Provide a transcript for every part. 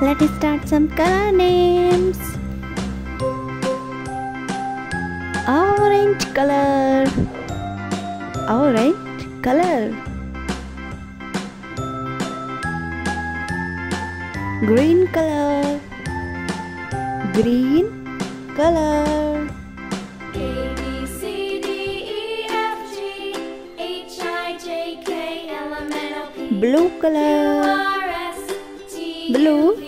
Let us start some color names. Orange color. Orange color. Green color. Green color. Blue color. Blue.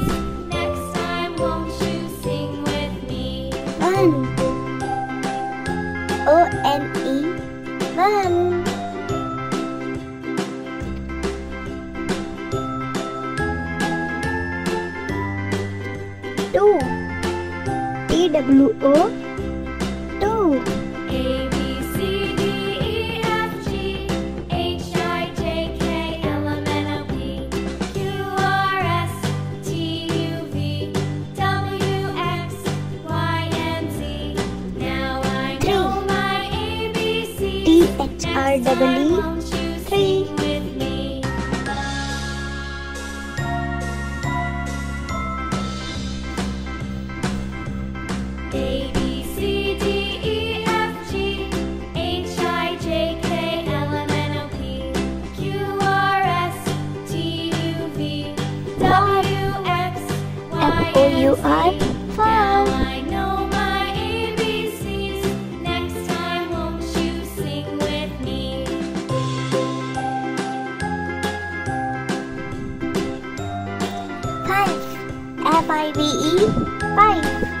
one. O N E one. Two. T W O two. R W three. A B C D E F G H I J K L M N O P Q R S T U V W X Y F O U R five. 5 5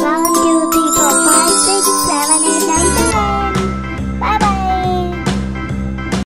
Brown